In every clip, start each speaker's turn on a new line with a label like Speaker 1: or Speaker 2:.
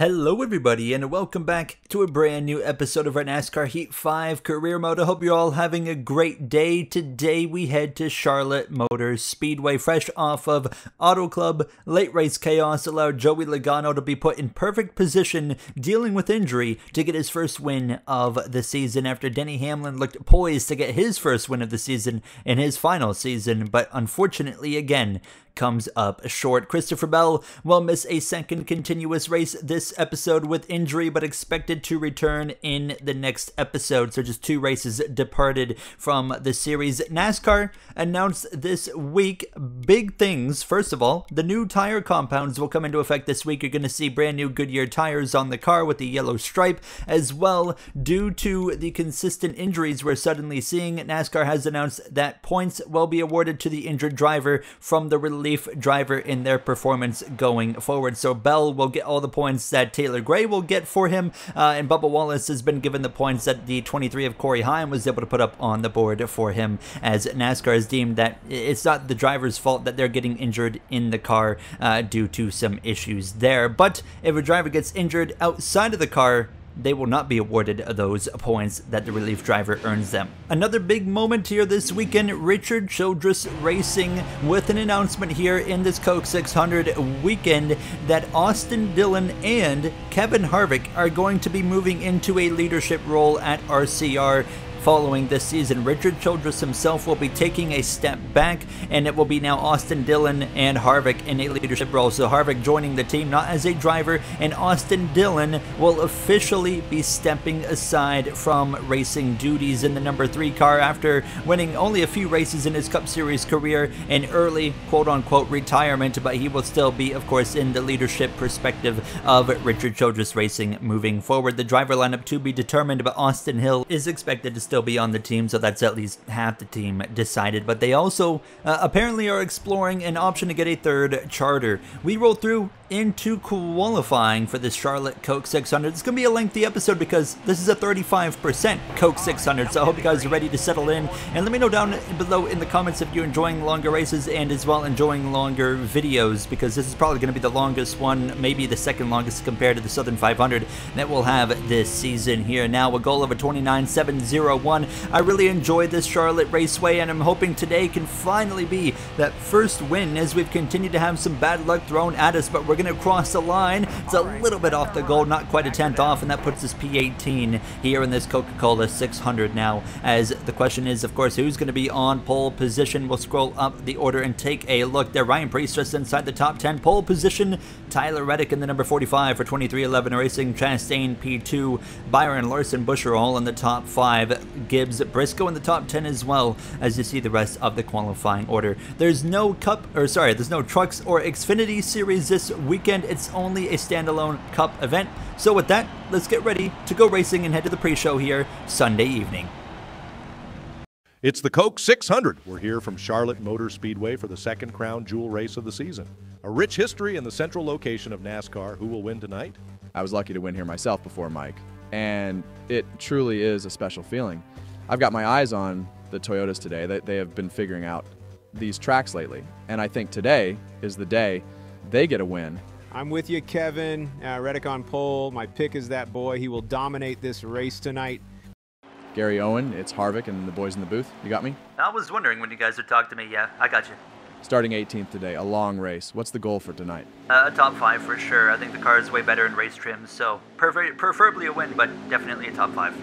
Speaker 1: Hello, everybody, and welcome back to a brand new episode of our NASCAR Heat 5 Career Mode. I hope you're all having a great day. Today, we head to Charlotte Motor Speedway, fresh off of Auto Club. Late race chaos allowed Joey Logano to be put in perfect position, dealing with injury, to get his first win of the season after Denny Hamlin looked poised to get his first win of the season in his final season, but unfortunately, again, comes up short. Christopher Bell will miss a second continuous race this episode with injury, but expected to return in the next episode. So just two races departed from the series. NASCAR announced this week big things. First of all, the new tire compounds will come into effect this week. You're going to see brand new Goodyear tires on the car with the yellow stripe as well. Due to the consistent injuries we're suddenly seeing, NASCAR has announced that points will be awarded to the injured driver from the relief driver in their performance going forward. So Bell will get all the points that Taylor Gray will get for him, uh, and Bubba Wallace has been given the points that the 23 of Corey Heim was able to put up on the board for him, as NASCAR has deemed that it's not the driver's fault that they're getting injured in the car uh, due to some issues there. But if a driver gets injured outside of the car, they will not be awarded those points that the relief driver earns them. Another big moment here this weekend, Richard Childress Racing with an announcement here in this Coke 600 weekend that Austin Dillon and Kevin Harvick are going to be moving into a leadership role at RCR Following this season, Richard Childress himself will be taking a step back, and it will be now Austin Dillon and Harvick in a leadership role. So Harvick joining the team not as a driver, and Austin Dillon will officially be stepping aside from racing duties in the number three car after winning only a few races in his Cup Series career, an early quote-unquote retirement, but he will still be, of course, in the leadership perspective of Richard Childress Racing moving forward. The driver lineup to be determined, but Austin Hill is expected to still be on the team, so that's at least half the team decided. But they also uh, apparently are exploring an option to get a third charter. We rolled through into qualifying for this Charlotte Coke 600. It's going to be a lengthy episode because this is a 35% Coke 600, so I hope you guys are ready to settle in. And let me know down below in the comments if you're enjoying longer races and as well enjoying longer videos because this is probably going to be the longest one, maybe the second longest compared to the Southern 500 that we'll have this season here. Now, a goal of a 29.701. I really enjoyed this Charlotte Raceway and I'm hoping today can finally be that first win as we've continued to have some bad luck thrown at us, but we're going to cross the line. It's a little bit off the goal, not quite a tenth off, and that puts us P18 here in this Coca-Cola 600 now. As the question is, of course, who's going to be on pole position? We'll scroll up the order and take a look there. Ryan Preece just inside the top 10 pole position. Tyler Reddick in the number 45 for 23XI Racing. Chastain P2. Byron Larson Buescher all in the top 5. Gibbs Briscoe in the top 10 as well as you see the rest of the qualifying order. There's no Cup, or sorry, there's no Trucks or Xfinity Series this weekend. It's only a standalone Cup event. So with that, let's get ready to go racing and head to the pre-show here Sunday evening.
Speaker 2: It's the Coke 600. We're here from Charlotte Motor Speedway for the second crown jewel race of the season. A rich history in the central location of NASCAR. Who will win tonight?
Speaker 3: I was lucky to win here myself before Mike, and it truly is a special feeling. I've got my eyes on the Toyotas today. They, they have been figuring out these tracks lately, and I think today is the day they get a win.
Speaker 4: I'm with you, Kevin. Uh, Reddick on pole. My pick is that boy. He will dominate this race tonight.
Speaker 3: Gary Owen, it's Harvick and the boys in the booth. You got me?
Speaker 1: I was wondering when you guys would talk to me. Yeah, I got you.
Speaker 3: Starting 18th today, a long race. What's the goal for tonight?
Speaker 1: Uh, a top five for sure. I think the car is way better in race trims, so prefer- preferably a win, but definitely a top five.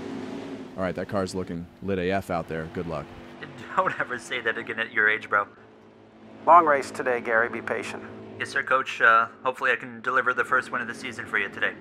Speaker 3: All right, that car's looking lit AF out there. Good luck.
Speaker 1: Don't ever say that again at your age, bro.
Speaker 5: Long race today, Gary. Be patient.
Speaker 1: Yes, sir, coach. Uh, hopefully, I can deliver the first win of the season for you today.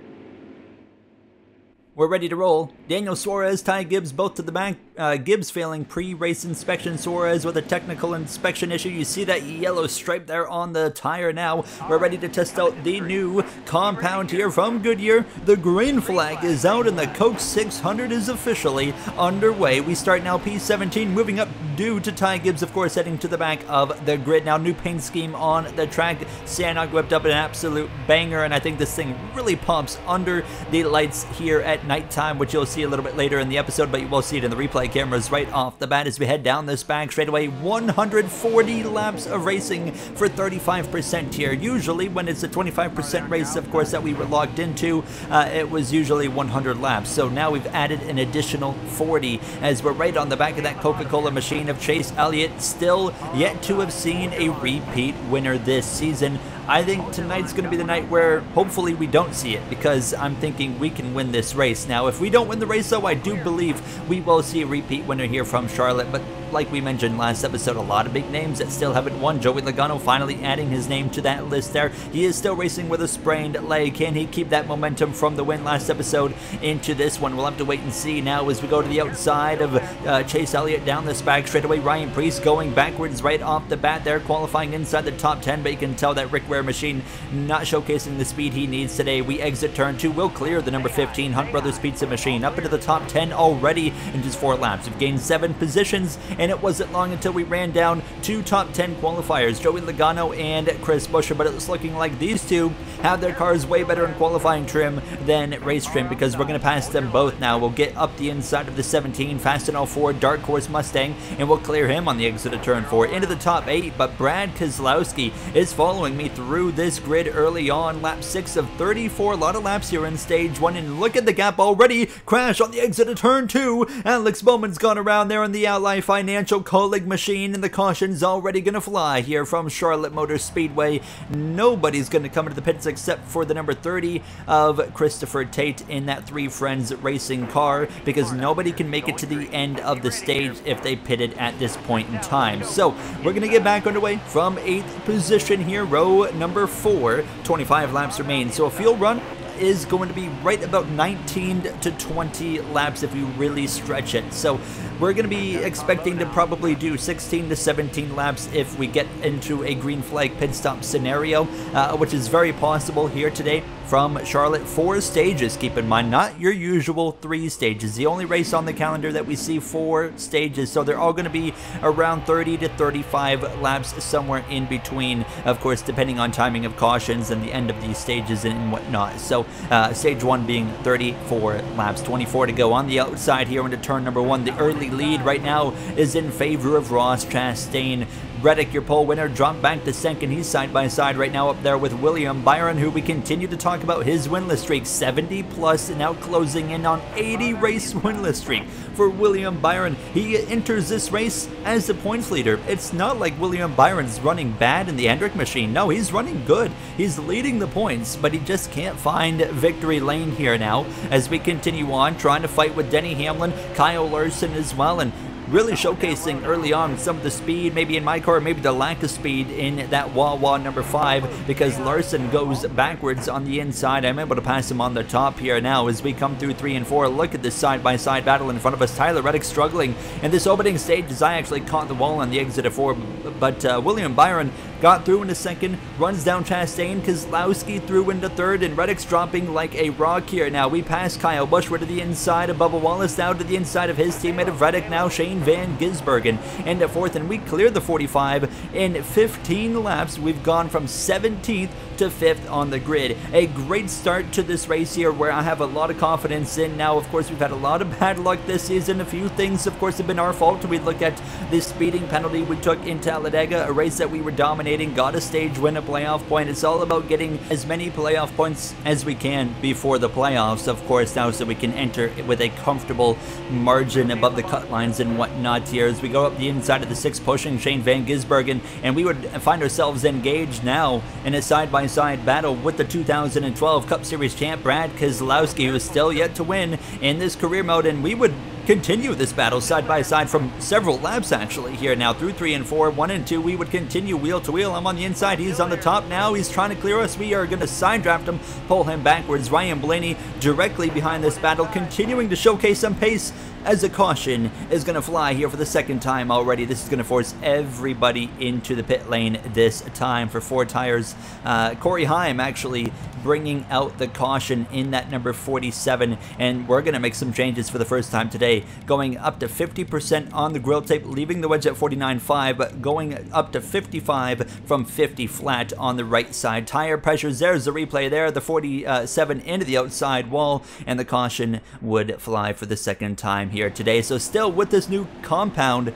Speaker 1: We're ready to roll. Daniel Suarez, Ty Gibbs, both to the back. Uh, Gibbs failing pre-race inspection. Suarez with a technical inspection issue. You see that yellow stripe there on the tire now. We're ready to test out the new compound here from Goodyear. The green flag is out and the Coke 600 is officially underway. We start now P17, moving up due to Ty Gibbs, of course, heading to the back of the grid. Now, new paint scheme on the track. Sanok whipped up an absolute banger, and I think this thing really pops under the lights here at nighttime, which you'll see a little bit later in the episode, but you will see it in the replay replay cameras right off the bat as we head down this back straightaway. 140 laps of racing for 35% here. Usually when it's a 25% race, of course, that we were logged into, uh, it was usually 100 laps. So now we've added an additional 40 as we're right on the back of that Coca-Cola machine of Chase Elliott, still yet to have seen a repeat winner this season. I think tonight's going to be the night where hopefully we don't see it because I'm thinking we can win this race. Now, if we don't win the race, though, I do believe we will see a repeat winner here from Charlotte. But like we mentioned last episode, a lot of big names that still haven't won. Joey Logano finally adding his name to that list there. He is still racing with a sprained leg. Can he keep that momentum from the win last episode into this one? We'll have to wait and see now as we go to the outside of uh, Chase Elliott down this back straightaway. Ryan Preece going backwards right off the bat there, qualifying inside the top 10, but you can tell that Rick Ware machine not showcasing the speed he needs today. We exit turn two. We'll clear the number 15 Hunt Brothers Pizza machine up into the top 10 already in just four laps. We've gained seven positions, and it wasn't long until we ran down two top 10 qualifiers, Joey Logano and Chris Buescher, but it's looking like these two have their cars way better in qualifying trim than race trim because we're going to pass them both now. We'll get up the inside of the 17 Fastenal Ford, Dark Horse Mustang, and we'll clear him on the exit of turn four into the top eight, but Brad Keselowski is following me through this grid early on, lap 6 of 34. A lot of laps here in stage 1, and look at the gap already. Crash on the exit of turn 2. Alex Bowman's gone around there in the Ally Financial Colleague machine, and the caution's already going to fly here from Charlotte Motor Speedway. Nobody's going to come into the pits except for the number 30 of Christopher Tate in that Three Friends racing car, because nobody can make it to the end of the stage if they pitted at this point in time. So, we're going to get back underway from 8th position here, row number 4. 25 laps remain. So a field run is going to be right about 19 to 20 laps if we really stretch it. So we're going to be expecting to probably do 16 to 17 laps if we get into a green flag pit stop scenario, uh, which is very possible here today from Charlotte. Four stages, keep in mind, not your usual three stages. The only race on the calendar that we see four stages, so they're all going to be around 30 to 35 laps, somewhere in between, of course, depending on timing of cautions and the end of these stages and whatnot. So uh, stage one being 34 laps, 24 to go. On the outside here into turn number one, the early lead right now is in favor of Ross Chastain. Reddick, your pole winner, dropped back to second. He's side by side right now up there with William Byron, who we continue to talk about his winless streak, 70 and now closing in on 80 race winless streak for William Byron. He enters this race as the points leader. It's not like William Byron's running bad in the Hendrick machine. No, he's running good. He's leading the points, but he just can't find victory lane here now as we continue on trying to fight with Denny Hamlin, Kyle Larson as well, and really showcasing early on some of the speed, maybe in my car, maybe the lack of speed in that Wawa number five, because Larson goes backwards on the inside. I'm able to pass him on the top here now as we come through three and four. Look at this side-by-side battle in front of us. Tyler Reddick struggling in this opening stage as I actually caught the wall on the exit of four, but uh, William Byron got through into second, runs down Chastain, Keselowski through into third, and Reddick's dropping like a rock here. Now we pass Kyle Busch, we're to the inside of Bubba Wallace, now to the inside of his teammate of Reddick, now Shane Van Gisbergen into fourth, and we cleared the 45 in 15 laps. We've gone from 17th to fifth on the grid. A great start to this race here where I have a lot of confidence in. Now, of course, we've had a lot of bad luck this season. A few things, of course, have been our fault. We look at the speeding penalty we took in Talladega, a race that we were dominating, got a stage win, a playoff point. It's all about getting as many playoff points as we can before the playoffs, of course, now so we can enter with a comfortable margin above the cut lines and whatnot here as we go up the inside of the six, pushing Shane Van Gisbergen, and we would find ourselves engaged now in a side-by-side battle with the 2012 Cup Series champ Brad Keselowski, who is still yet to win in this career mode, and we would continue this battle side by side from several laps actually here now through three and four one and two. We would continue wheel to wheel. I'm on the inside. He's on the top now. He's trying to clear us. We are going to side draft him pull him backwards. Ryan blaney directly behind this battle continuing to showcase some pace as a caution is going to fly here for the second time already. This is going to force everybody into the pit lane this time for four tires. Uh, Corey Heim actually bringing out the caution in that number 47, and we're going to make some changes for the first time today going up to 50% on the grill tape, leaving the wedge at 49.5, but going up to 55 from 50 flat on the right side. Tire pressures, there's the replay there, the 47 into the outside wall, and the caution would fly for the second time here today. So still with this new compound,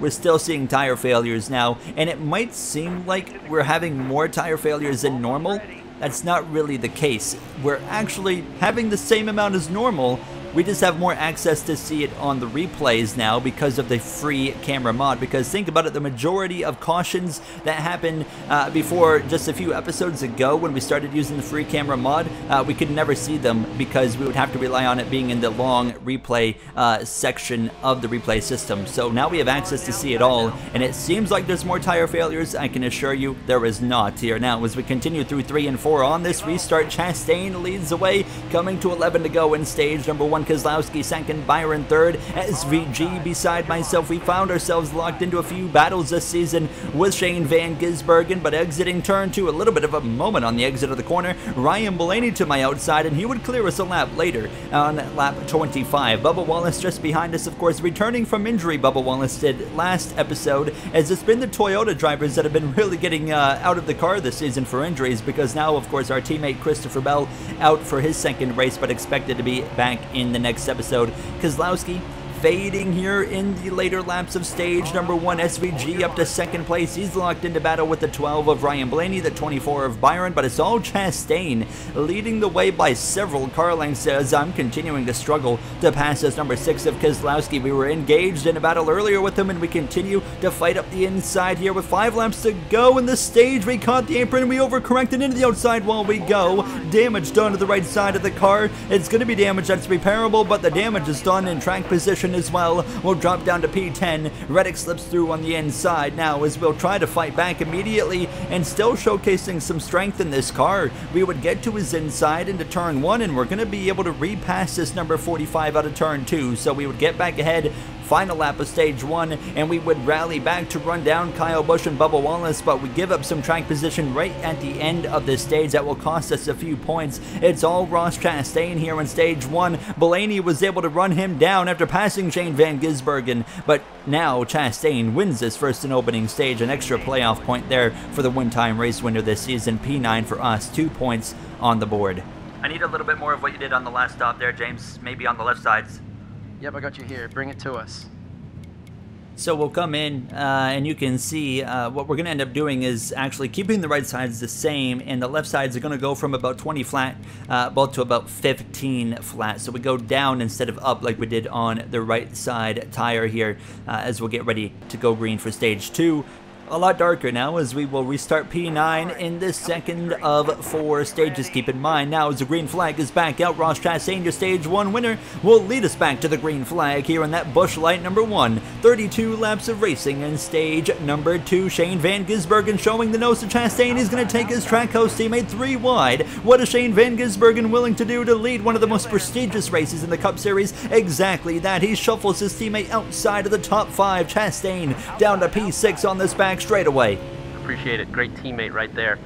Speaker 1: we're still seeing tire failures now, and it might seem like we're having more tire failures than normal. That's not really the case. We're actually having the same amount as normal, we just have more access to see it on the replays now because of the free camera mod. Because think about it, the majority of cautions that happened uh, before just a few episodes ago when we started using the free camera mod, uh, we could never see them because we would have to rely on it being in the long replay uh, section of the replay system. So now we have access to see it all, and it seems like there's more tire failures. I can assure you there is not here. Now, as we continue through 3 and 4 on this restart, Chastain leads the way, coming to 11 to go in stage number 1. Keselowski second, Byron third, SVG beside myself. We found ourselves locked into a few battles this season with Shane Van Gisbergen, but exiting turn two, a little bit of a moment on the exit of the corner. Ryan Blaney to my outside, and he would clear us a lap later on lap 25. Bubba Wallace just behind us, of course, returning from injury. Bubba Wallace did last episode, as it's been the Toyota drivers that have been really getting uh, out of the car this season for injuries, because now, of course, our teammate Christopher Bell out for his second race, but expected to be back in the next episode. Keselowski fading here in the later laps of stage number one. SVG up to second place. He's locked into battle with the 12 of Ryan Blaney, the 24 of Byron, but it's all Chastain leading the way by several car lengths as I'm continuing to struggle to pass this number six of Keselowski. We were engaged in a battle earlier with him and we continue to fight up the inside here with five laps to go in the stage. We caught the apron, we overcorrected into the outside while we go. Damage done to the right side of the car. It's going to be damage that's repairable, but the damage is done in track position as well. We'll drop down to P10. Reddick slips through on the inside now as we'll try to fight back immediately and still showcasing some strength in this car. We would get to his inside into turn one and we're going to be able to repass this number 45 out of turn two. So we would get back ahead final lap of stage one, and we would rally back to run down Kyle Busch and Bubba Wallace, but we give up some track position right at the end of this stage that will cost us a few points. It's all Ross Chastain here in stage one. Blaney was able to run him down after passing Shane Van Gisbergen, but now Chastain wins this first and opening stage, an extra playoff point there for the one-time race winner this season. P9 for us, two points on the board. I need a little bit more of what you did on the last stop there, James, maybe on the left sides.
Speaker 5: Yep, I got you here. Bring it to us.
Speaker 1: So we'll come in uh, and you can see uh, what we're going to end up doing is actually keeping the right sides the same and the left sides are going to go from about 20 flat uh, both to about 15 flat. So we go down instead of up like we did on the right side tire here uh, as we'll get ready to go green for stage two a lot darker now as we will restart P9 in the second of four stages. Keep in mind now as the green flag is back out, Ross Chastain, your stage one winner, will lead us back to the green flag here in that Busch Light number one. 32 laps of racing in stage number two. Shane Van Gisbergen showing the nose to Chastain. He's going to take his Trackhouse teammate three wide. What is Shane Van Gisbergen willing to do to lead one of the most prestigious races in the Cup Series? Exactly that. He shuffles his teammate outside of the top five. Chastain down to P6 on this back back straight away.
Speaker 6: Appreciate it. Great teammate right there.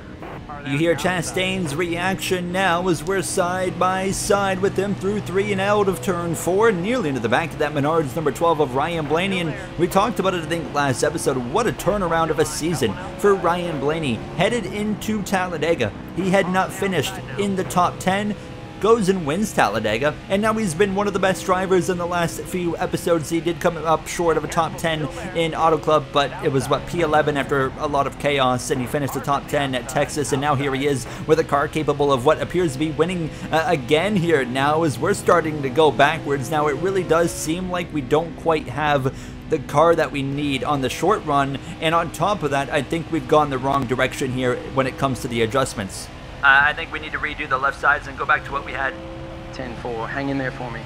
Speaker 1: You hear Chastain's reaction now as we're side by side with him through three and out of turn four, nearly into the back of that Menards number 12 of Ryan Blaney. And we talked about it, I think, last episode. What a turnaround of a season for Ryan Blaney. Headed into Talladega. He had not finished in the top 10 goes and wins Talladega, and now he's been one of the best drivers in the last few episodes. He did come up short of a top 10 in Auto Club, but it was what P11 after a lot of chaos, and he finished the top 10 at Texas, and now here he is with a car capable of what appears to be winning uh, again here. Now, as we're starting to go backwards, now it really does seem like we don't quite have the car that we need on the short run, and on top of that, I think we've gone the wrong direction here when it comes to the adjustments. Uh, I think we need to redo the left sides and go back to what we had.
Speaker 5: 10-4. Hang in there for me.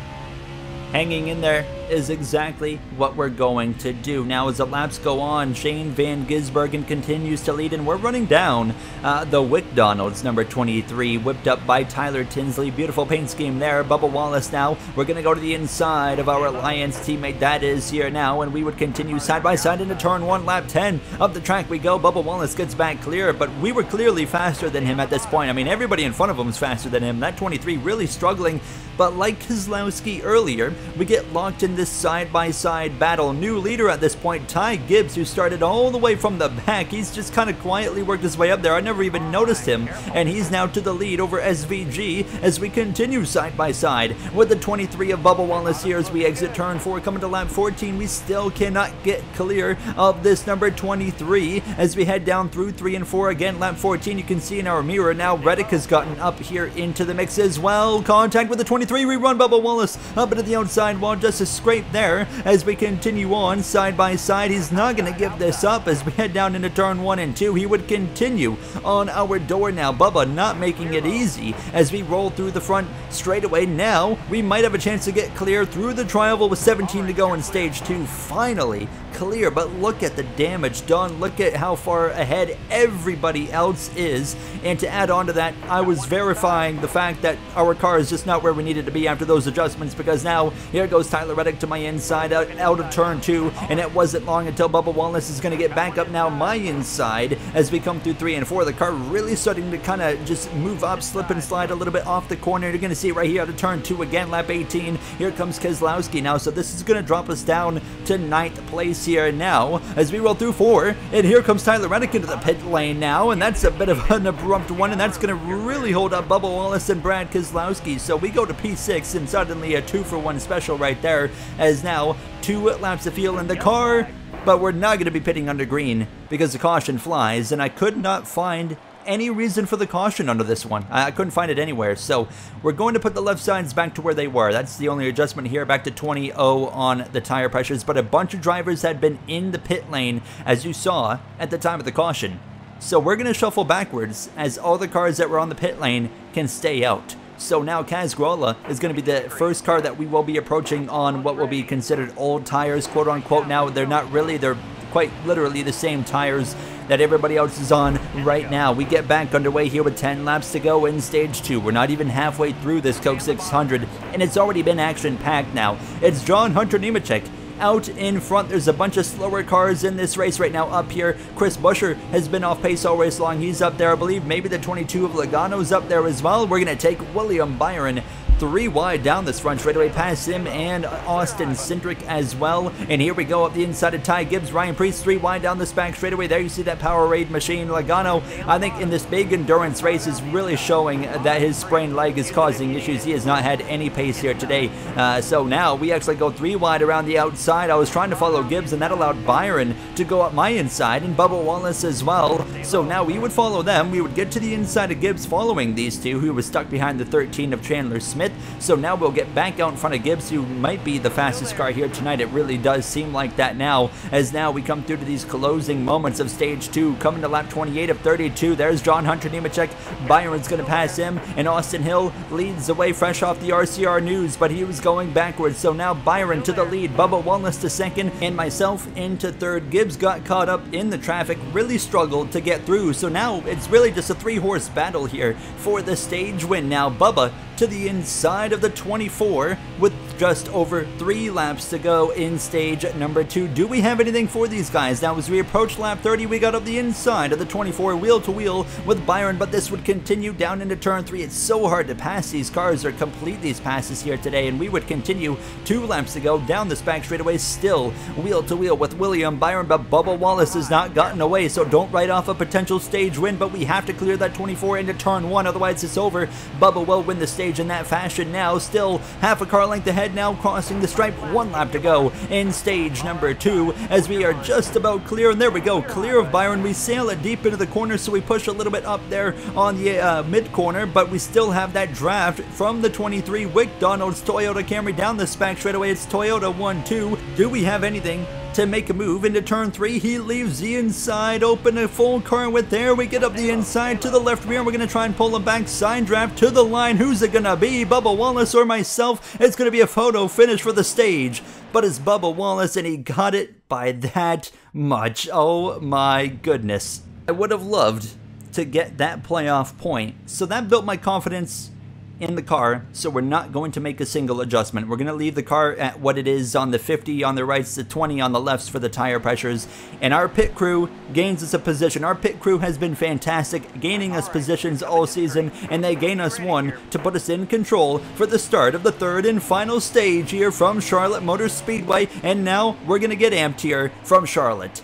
Speaker 1: Hanging in there is exactly what we're going to do. Now, as the laps go on, Shane Van Gisbergen continues to lead, and we're running down uh, the McDonald's, number 23, whipped up by Tyler Tinsley. Beautiful paint scheme there. Bubba Wallace now. We're going to go to the inside of our Alliance teammate. That is here now, and we would continue side by side into turn one, lap 10 of the track we go. Bubba Wallace gets back clear, but we were clearly faster than him at this point. I mean, everybody in front of him is faster than him. That 23 really struggling, but like Keselowski earlier, we get locked in side-by-side battle. New leader at this point, Ty Gibbs, who started all the way from the back. He's just kind of quietly worked his way up there. I never even noticed him, and he's now to the lead over SVG as we continue side-by-side with the 23 of Bubba Wallace here as we exit turn 4 coming to lap 14. We still cannot get clear of this number 23 as we head down through 3 and 4 again. Lap 14, you can see in our mirror now Reddick has gotten up here into the mix as well. Contact with the 23, we run Bubba Wallace up into the outside wall, just scrape there as we continue on side by side. He's not going to give this up as we head down into turn 1 and 2. He would continue on our door now. Bubba not making it easy as we roll through the front straightaway. Now we might have a chance to get clear through the triangle with 17 to go in stage 2. Finally clear, but look at the damage done. Look at how far ahead everybody else is. And to add on to that, I was verifying the fact that our car is just not where we needed to be after those adjustments because now here goes Tyler Reddick to my inside out, out of turn two. And it wasn't long until Bubba Wallace is going to get back up now my inside as we come through three and four. The car really starting to kind of just move up, slip and slide a little bit off the corner. You're going to see right here out of turn two again, lap 18. Here comes Keselowski now. So this is going to drop us down to ninth place here now as we roll through four. And here comes Tyler Reddick into the pit lane now. And that's a bit of an abrupt one. And that's going to really hold up Bubba Wallace and Brad Keselowski. So we go to P6 and suddenly a two for one special right there as now two laps of fuel in the car. But we're not going to be pitting under green because the caution flies. And I could not find any reason for the caution under this one. I couldn't find it anywhere. So we're going to put the left sides back to where they were. That's the only adjustment here, back to 20-0 on the tire pressures. But a bunch of drivers had been in the pit lane, as you saw, at the time of the caution. So we're going to shuffle backwards as all the cars that were on the pit lane can stay out. So now Kaz Grala is going to be the first car that we will be approaching on what will be considered old tires, quote unquote. Now they're not really, they're quite literally the same tires that everybody else is on right now. We get back underway here with 10 laps to go in stage 2. We're not even halfway through this Coke 600, and it's already been action-packed now. It's John Hunter Nemechek out in front. There's a bunch of slower cars in this race right now up here. Chris Buescher has been off pace all race long. He's up there, I believe. Maybe the 22 of Logano's up there as well. We're going to take William Byron three wide down this front straightaway past him and Austin Cindric as well. And here we go up the inside of Ty Gibbs. Ryan Preece, three wide down this back straightaway. There you see that Powerade machine. Logano, I think in this big endurance race is really showing that his sprained leg is causing issues. He has not had any pace here today. Uh, so now we actually go three wide around the outside. I was trying to follow Gibbs and that allowed Byron to go up my inside and Bubba Wallace as well. So now we would follow them. We would get to the inside of Gibbs following these two who was stuck behind the 13 of Chandler Smith. So now we'll get back out in front of Gibbs, who might be the fastest car here tonight. It really does seem like that now, as now we come through to these closing moments of stage two. Coming to lap 28 of 32, there's John Hunter Nemechek. Byron's going to pass him, and Austin Hill leads the way fresh off the RCR news, but he was going backwards. So now Byron to the lead, Bubba Wallace to second, and myself into third. Gibbs got caught up in the traffic, really struggled to get through. So now it's really just a three horse battle here for the stage win. Now, Bubba to the inside of the 24 with just over three laps to go in stage number two. Do we have anything for these guys? Now, as we approach lap 30, we got up the inside of the 24 wheel to wheel with Byron, but this would continue down into turn three. It's so hard to pass these cars or complete these passes here today, and we would continue two laps to go down this back straightaway, still wheel to wheel with William Byron, but Bubba Wallace has not gotten away, so don't write off a potential stage win, but we have to clear that 24 into turn one, otherwise it's over. Bubba will win the stage in that fashion now, still half a car length ahead now crossing the stripe, one lap to go in stage number two as we are just about clear. And there we go, clear of Byron. We sail it deep into the corner, so we push a little bit up there on the uh, mid corner, but we still have that draft from the 23 Wick Donald's Toyota Camry down the spec straight away. It's Toyota 1 2. Do we have anything? To make a move into turn three. He leaves the inside open, a full car with there. We get up the inside to the left rear. We're going to try and pull him back. Side draft to the line. Who's it going to be? Bubba Wallace or myself? It's going to be a photo finish for the stage. But it's Bubba Wallace, and he got it by that much. Oh my goodness. I would have loved to get that playoff point. So that built my confidence in the car, so we're not going to make a single adjustment. We're going to leave the car at what it is on the 50 on the rights, the 20 on the lefts for the tire pressures, and our pit crew gains us a position. Our pit crew has been fantastic, gaining us positions all season, and they gain us one to put us in control for the start of the third and final stage here from Charlotte Motor Speedway, and now we're going to get amped here from Charlotte.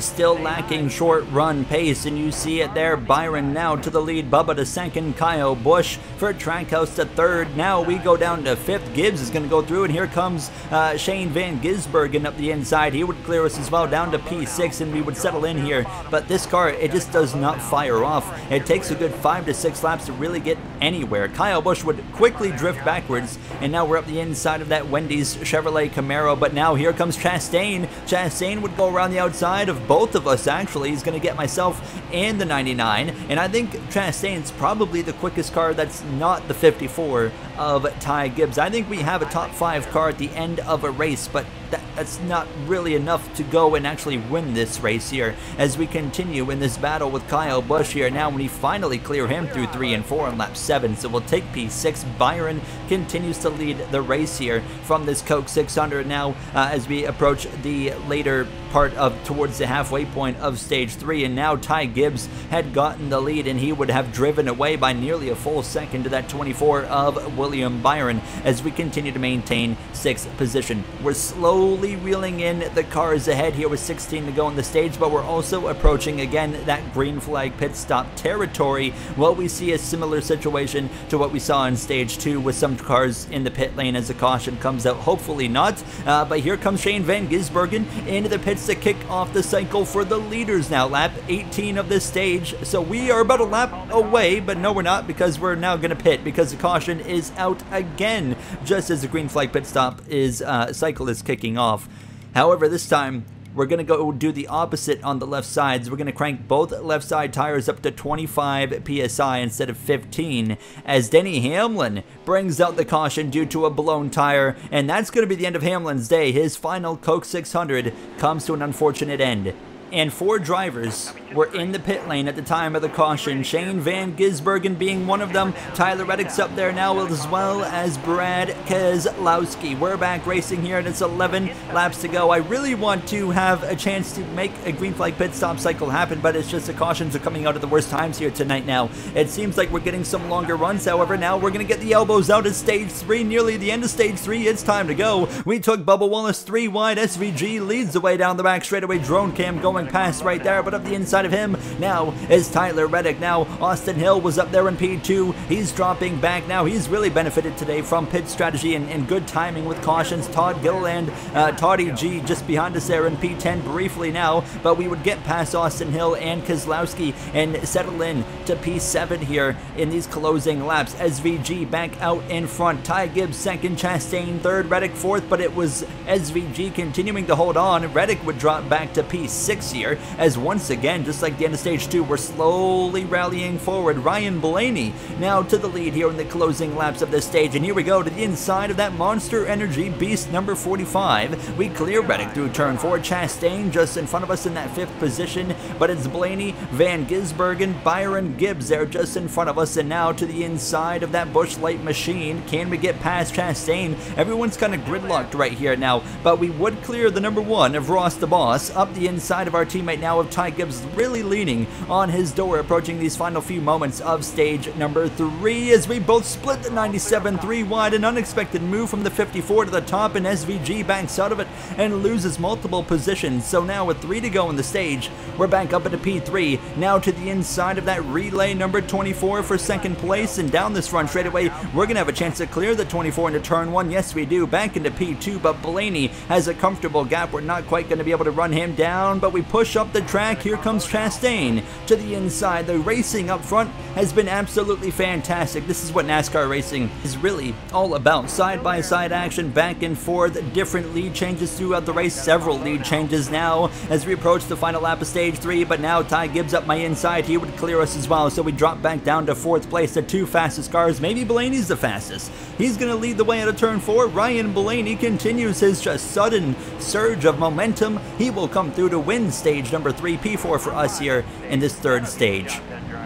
Speaker 1: Still lacking short run pace, and you see it there. Byron now to the lead, Bubba to second, Kyle Busch for Trackhouse to third. Now we go down to fifth. Gibbs is going to go through, and here comes uh, Shane Van Gisbergen up the inside. He would clear us as well down to P6, and we would settle in here. But this car, it just does not fire off. It takes a good five to six laps to really get anywhere. Kyle Busch would quickly drift backwards, and now we're up the inside of that Wendy's Chevrolet Camaro. But now here comes Chastain. Chastain would go around the outside of both of us, actually. He's going to get myself and the 99. And I think Chastain's probably the quickest car that's not the 54 of Ty Gibbs. I think we have a top five car at the end of a race, but that, that's not really enough to go and actually win this race here as we continue in this battle with Kyle Busch here. Now, when we finally clear him through 3 and 4 on lap 7, so we'll take P6. Byron continues to lead the race here from this Coke 600 now uh, as we approach the later part of towards the halfway point of stage 3 and now Ty Gibbs had gotten the lead and he would have driven away by nearly a full second to that 24 of William Byron as we continue to maintain 6th position. We're slowly reeling in the cars ahead here with 16 to go on the stage but we're also approaching again that green flag pit stop territory. Well we see a similar situation to what we saw in stage 2 with some cars in the pit lane as a caution comes out. Hopefully not uh, but here comes Shane Van Gisbergen into the pit to kick off the cycle for the leaders now. Lap 18 of this stage. So we are about a lap away, but no, we're not because we're now going to pit because the caution is out again just as the green flag pit stop is uh, cycle is kicking off. However, this time we're going to go do the opposite on the left sides. We're going to crank both left side tires up to 25 psi instead of 15 as Denny Hamlin brings out the caution due to a blown tire. And that's going to be the end of Hamlin's day. His final Coke 600 comes to an unfortunate end and four drivers were in the pit lane at the time of the caution. Shane Van Gisbergen being one of them. Tyler Reddick's up there now as well as Brad Keselowski. We're back racing here and it's 11 laps to go. I really want to have a chance to make a green flag pit stop cycle happen, but it's just the cautions are coming out at the worst times here tonight now. It seems like we're getting some longer runs, however, now we're going to get the elbows out at stage 3, nearly the end of stage 3. It's time to go. We took Bubba Wallace 3 wide. SVG leads the way down the back straightaway. Drone cam going past right there, but up the inside of him now is Tyler Reddick. Now Austin Hill was up there in P2. He's dropping back now. He's really benefited today from pit strategy and, and good timing with cautions. Todd Gilliland, uh, Toddy G just behind us there in P10 briefly now, but we would get past Austin Hill and Keselowski and settle in to P7 here in these closing laps. SVG back out in front. Ty Gibbs second, Chastain third, Reddick fourth, but it was SVG continuing to hold on. Reddick would drop back to P6 here as once again, just like the end of stage two, we're slowly rallying forward. Ryan Blaney now to the lead here in the closing laps of this stage. And here we go to the inside of that Monster Energy Beast number 45. We clear Reddick through turn four. Chastain just in front of us in that fifth position, but it's Blaney, Van Gisbergen, Byron Gibbs there just in front of us. And now to the inside of that Busch Light machine. Can we get past Chastain? Everyone's kind of gridlocked right here now, but we would clear the number one of Ross the Boss up the inside of our teammate now of Ty Gibbs really leaning on his door approaching these final few moments of stage number three as we both split the 97 three wide. An unexpected move from the 54 to the top, and SVG banks out of it and loses multiple positions. So now with three to go in the stage, we're back up into P3. Now to the inside of that relay number 24 for second place, and down this run straight away, we're going to have a chance to clear the 24 into turn one. Yes, we do. Back into P2, but Blaney has a comfortable gap. We're not quite going to be able to run him down, but we push up the track. Here comes Chastain to the inside. The racing up front has been absolutely fantastic. This is what NASCAR racing is really all about. Side by side action, back and forth, different lead changes throughout the race, several lead changes now as we approach the final lap of stage three. But now Ty Gibbs up my inside. He would clear us as well. So we drop back down to fourth place. The two fastest cars. Maybe Blaney's the fastest. He's going to lead the way out of turn four. Ryan Blaney continues his just sudden surge of momentum. He will come through to win stage number three, P4 for us here in this third stage.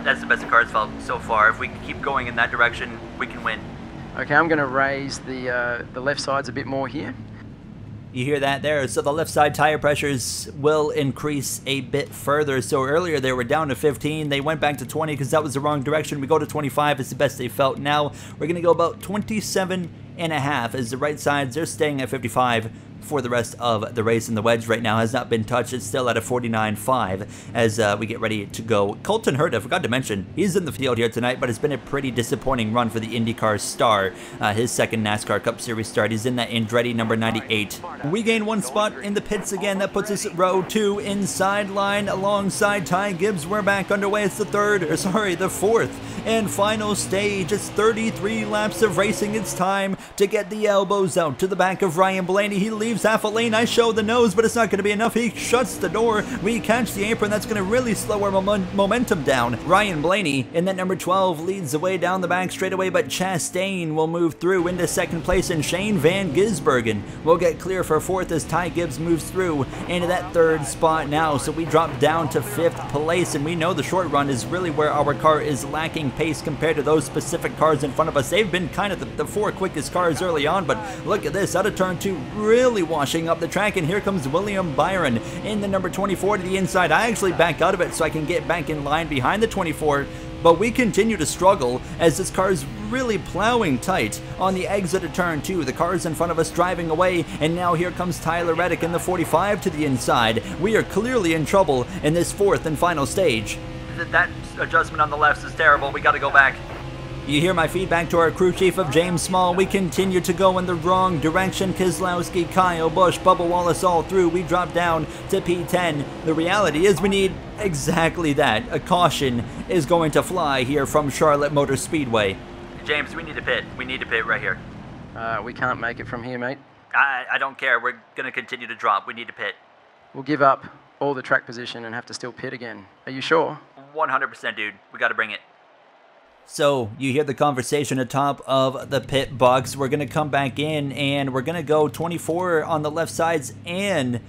Speaker 1: That's the best of Cars felt so far. If we keep going in that direction, we can win.
Speaker 5: Okay, I'm going to raise the, uh, the left sides a bit more here.
Speaker 1: You hear that there? So the left side tire pressures will increase a bit further. So earlier they were down to 15. They went back to 20 because that was the wrong direction. We go to 25. It's the best they felt. Now we're going to go about 27 and a half as the right sides, they're staying at 55 for the rest of the race. And the wedge right now has not been touched. It's still at a 49.5 as uh, we get ready to go. Colton Herta, I forgot to mention, he's in the field here tonight, but it's been a pretty disappointing run for the IndyCar star. Uh, his second NASCAR Cup Series start. He's in that Andretti number 98. We gain one spot in the pits again. That puts us at row two inside line alongside Ty Gibbs. We're back underway. It's the third, or sorry, the fourth and final stage. It's 33 laps of racing. It's time to get the elbows out to the back of Ryan Blaney. He leaves half a lane. I show the nose, but it's not going to be enough. He shuts the door. We catch the apron. That's going to really slow our mom momentum down. Ryan Blaney in that number 12 leads the way down the back straight away, but Chastain will move through into second place, and Shane Van Gisbergen will get clear for fourth as Ty Gibbs moves through into that third spot now. So we drop down to fifth place, and we know the short run is really where our car is lacking pace compared to those specific cars in front of us. They've been kind of the, the four quickest cars early on, but look at this, out of turn two, really washing up the track, and here comes William Byron in the number 24 to the inside. I actually back out of it so I can get back in line behind the 24, but we continue to struggle as this car is really plowing tight on the exit of turn two. The cars in front of us driving away, and now here comes Tyler Reddick in the 45 to the inside. We are clearly in trouble in this fourth and final stage. That adjustment on the left is terrible. We got to go back. You hear my feedback to our crew chief of James Small. We continue to go in the wrong direction. Keselowski, Kyle Busch, Bubba Wallace all through. We drop down to P10. The reality is we need exactly that. A caution is going to fly here from Charlotte Motor Speedway. James, we need to pit. We need to pit right here.
Speaker 5: Uh, we can't make it from here, mate.
Speaker 1: I, I don't care. We're going to continue to drop. We need a pit.
Speaker 5: We'll give up all the track position and have to still pit again. Are you sure?
Speaker 1: 100%, dude. We got to bring it. So you hear the conversation atop of the pit box. We're going to come back in and we're going to go 24 on the left sides and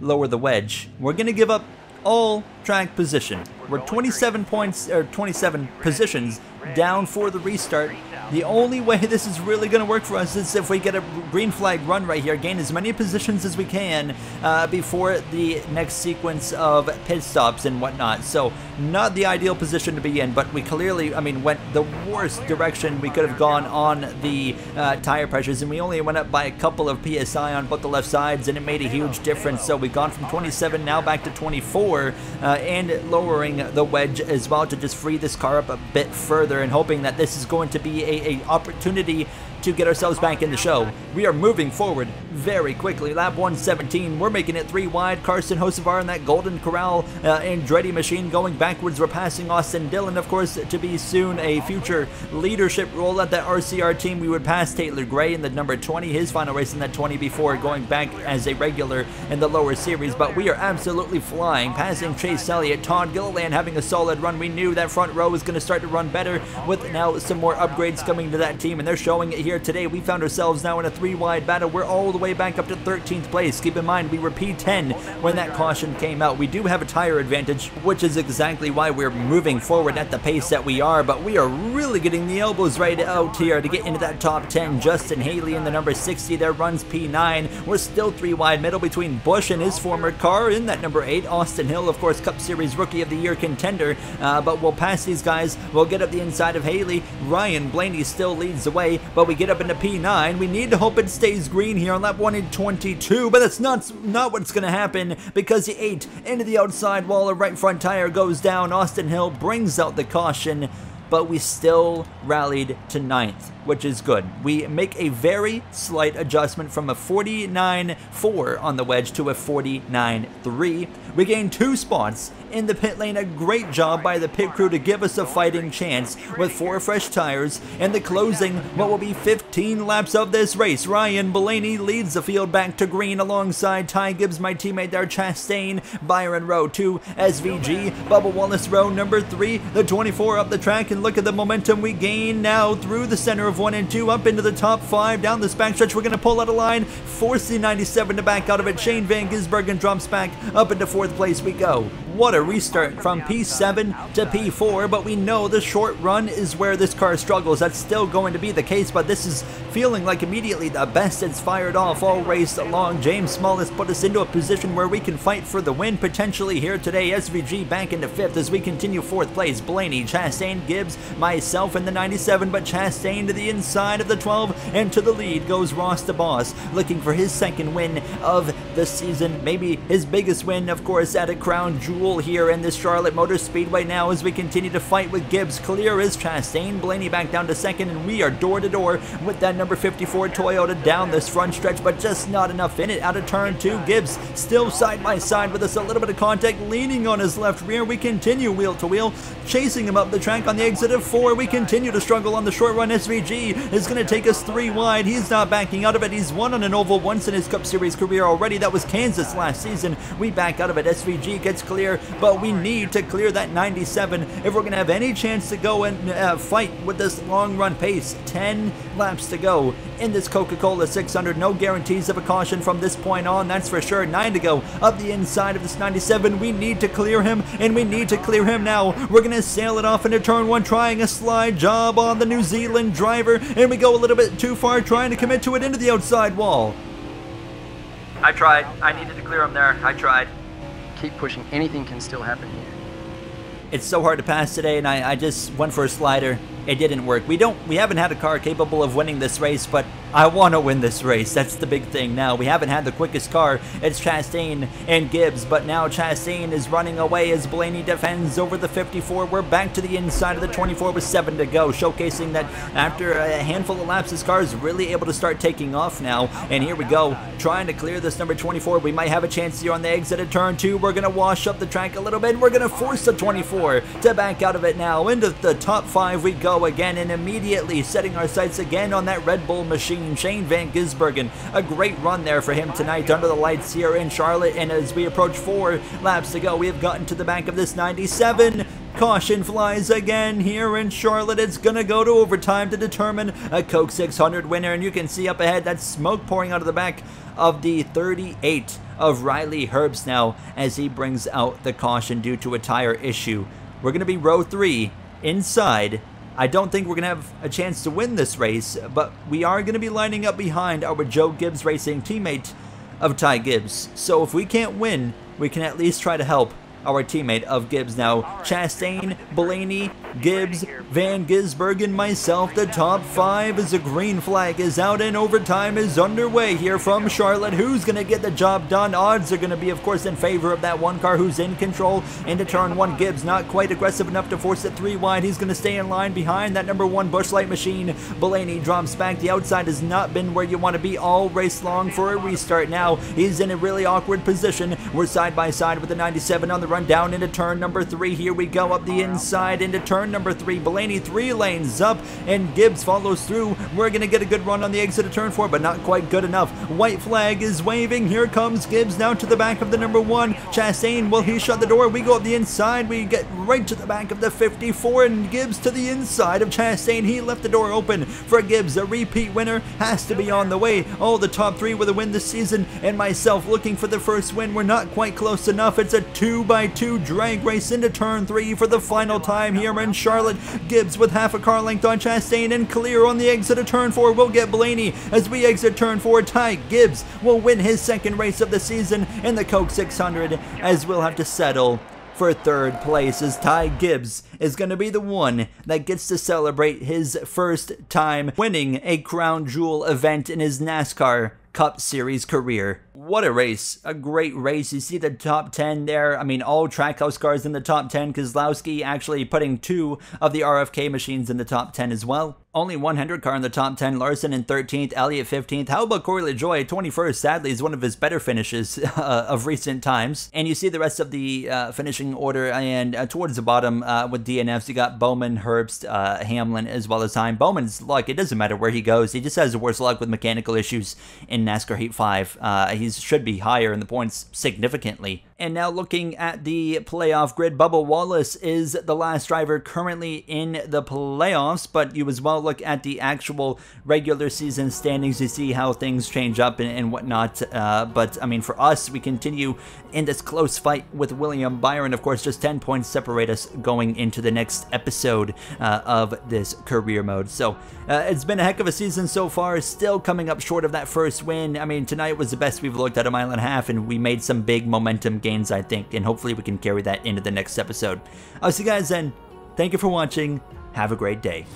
Speaker 1: lower the wedge. We're going to give up all track position. We're 27 points or 27 positions down for the restart. The only way this is really going to work for us is if we get a green flag run right here, gain as many positions as we can uh, before the next sequence of pit stops and whatnot. So not the ideal position to be in, but we clearly, I mean, went the worst direction we could have gone on the uh, tire pressures, and we only went up by a couple of psi on both the left sides, and it made a huge difference. So we've gone from 27 now back to 24, uh, and lowering the wedge as well to just free this car up a bit further, and hoping that this is going to be a, a opportunity to get ourselves back in the show. We are moving forward very quickly. Lap 117, we're making it three wide. Carson Hocevar in that Golden Corral uh, Andretti machine going backwards. We're passing Austin Dillon, of course, to be soon a future leadership role at that RCR team. We would pass Taylor Gray in the number 20, his final race in that 20 before going back as a regular in the lower series. But we are absolutely flying, passing Chase Elliott, Todd Gilliland having a solid run. We knew that front row was going to start to run better with now some more upgrades coming to that team, and they're showing it here here today. We found ourselves now in a three wide battle. We're all the way back up to 13th place. Keep in mind, we were P10 when that caution came out. We do have a tire advantage, which is exactly why we're moving forward at the pace that we are, but we are really getting the elbows right out here to get into that top 10. Justin Haley in the number 60 there runs P9. We're still three wide middle between Busch and his former car in that number 8. Austin Hill, of course, Cup Series Rookie of the Year contender, uh, but we'll pass these guys. We'll get up the inside of Haley. Ryan Blaney still leads the way, but we get up into P9. We need to hope it stays green here on lap 1 in 22, but that's not, not what's going to happen because the 8 into the outside wall, the right front tire goes down. Austin Hill brings out the caution but we still rallied to ninth, which is good. We make a very slight adjustment from a 49-4 on the wedge to a 49-3. We gain two spots in the pit lane. A great job by the pit crew to give us a fighting chance with four fresh tires and the closing what will be 15 laps of this race. Ryan Blaney leads the field back to green alongside Ty Gibbs, my teammate there, Chastain, Byron row 2, SVG, Bubba Wallace row number 3, the 24 up the track and look at the momentum we gain now through the center of 1 and 2 up into the top 5 down this backstretch. We're going to pull out a line, force the 97 to back out of it. Shane Van Gisbergen drops back up into 4th place we go. What a restart from P7 to P4, but we know the short run is where this car struggles. That's still going to be the case, but this is feeling like immediately the best it's fired off all race long. James Small has put us into a position where we can fight for the win potentially here today. SVG back into 5th as we continue 4th place. Blaney, Chastain, Gibbs, myself in the 97, but Chastain to the inside of the 12, and to the lead goes Ross to Boss, looking for his second win of the season. Maybe his biggest win, of course, at a crown jewel here in this Charlotte Motor Speedway now as we continue to fight with Gibbs. Clear is Chastain. Blaney back down to second, and we are door to door with that number 54 Toyota down this front stretch, but just not enough in it. Out of turn two, Gibbs still side by side with us. A little bit of contact, leaning on his left rear. We continue wheel to wheel, chasing him up the track on the exit of four. We continue to struggle on the short run. SVG is going to take us three wide. He's not backing out of it. He's won on an oval once in his Cup Series career already. That was Kansas last season. We back out of it. SVG gets clear but we need to clear that 97 if we're going to have any chance to go and uh, fight with this long run pace. 10 laps to go in this Coca-Cola 600. No guarantees of a caution from this point on, that's for sure. 9 to go up the inside of this 97. We need to clear him, and we need to clear him now. We're going to sail it off into turn 1, trying a slide job on the New Zealand driver, and we go a little bit too far trying to commit to it into the outside wall.
Speaker 5: I tried. I needed to clear him there. I tried. Keep pushing. Anything can still happen here.
Speaker 1: It's so hard to pass today, and I, I just went for a slider. It didn't work. We don't. We haven't had a car capable of winning this race, but I want to win this race. That's the big thing now. We haven't had the quickest car. It's Chastain and Gibbs, but now Chastain is running away as Blaney defends over the 54. We're back to the inside of the 24 with 7 to go, showcasing that after a handful of laps, this car is really able to start taking off now. And here we go, trying to clear this number 24. We might have a chance here on the exit at turn 2. We're going to wash up the track a little bit. We're going to force the 24 to back out of it now. Into the top 5 we go again, and immediately setting our sights again on that Red Bull machine Shane Van Gisbergen. A great run there for him tonight under the lights here in Charlotte. And as we approach four laps to go, we have gotten to the back of this 97. Caution flies again here in Charlotte. It's going to go to overtime to determine a Coke 600 winner. And you can see up ahead that smoke pouring out of the back of the 38 of Riley Herbst now as he brings out the caution due to a tire issue. We're going to be row three inside I don't think we're going to have a chance to win this race, but we are going to be lining up behind our Joe Gibbs Racing teammate of Ty Gibbs. So if we can't win, we can at least try to help our teammate of Gibbs now. Chastain, Blaney, Gibbs, Van Gisbergen, myself, the top five as the green flag is out and overtime is underway here from Charlotte. Who's going to get the job done? Odds are going to be, of course, in favor of that one car who's in control into turn one. Gibbs not quite aggressive enough to force it three wide. He's going to stay in line behind that number one Busch Light machine. Blaney drops back. The outside has not been where you want to be all race long for a restart now. He's in a really awkward position. We're side by side with the 97 on the run down into turn number three. Here we go up the inside into turn number three. Blaney three lanes up, and Gibbs follows through. We're going to get a good run on the exit of turn four, but not quite good enough. White flag is waving. Here comes Gibbs now to the back of the number one. Chastain, will he shut the door? We go up the inside. We get right to the back of the 54, and Gibbs to the inside of Chastain. He left the door open for Gibbs. A repeat winner has to be on the way. Oh, the top three with a win this season, and myself looking for the first win. We're not quite close enough. It's a 2 by 2 drag race into turn 3 for the final time here in Charlotte. Gibbs with half a car length on Chastain and clear on the exit of turn 4 will get Blaney. As we exit turn 4, Ty Gibbs will win his second race of the season in the Coke 600 as we'll have to settle for third place as Ty Gibbs is going to be the one that gets to celebrate his first time winning a crown jewel event in his NASCAR Cup Series career. What a race. A great race. You see the top 10 there. I mean, all Trackhouse cars in the top 10. Keselowski actually putting two of the RFK machines in the top 10 as well. Only 100 car in the top 10. Larson in 13th. Elliott 15th. How about Corey LaJoie? 21st, sadly, is one of his better finishes uh, of recent times. And you see the rest of the uh, finishing order. And uh, towards the bottom uh, with DNFs, you got Bowman, Herbst, uh, Hamlin, as well as Heim. Bowman's luck, it doesn't matter where he goes. He just has the worst luck with mechanical issues in NASCAR Heat 5. Uh, he's should be higher in the points significantly. And now looking at the playoff grid, Bubba Wallace is the last driver currently in the playoffs, but you as well look at the actual regular season standings to see how things change up and, and whatnot. Uh, but I mean, for us, we continue in this close fight with William Byron. Of course, just 10 points separate us going into the next episode uh, of this career mode. So uh, it's been a heck of a season so far, still coming up short of that first win. I mean, tonight was the best we've looked at a mile and a half, and we made some big momentum gains, I think, and hopefully we can carry that into the next episode. I'll see you guys then. Thank you for watching. Have a great day.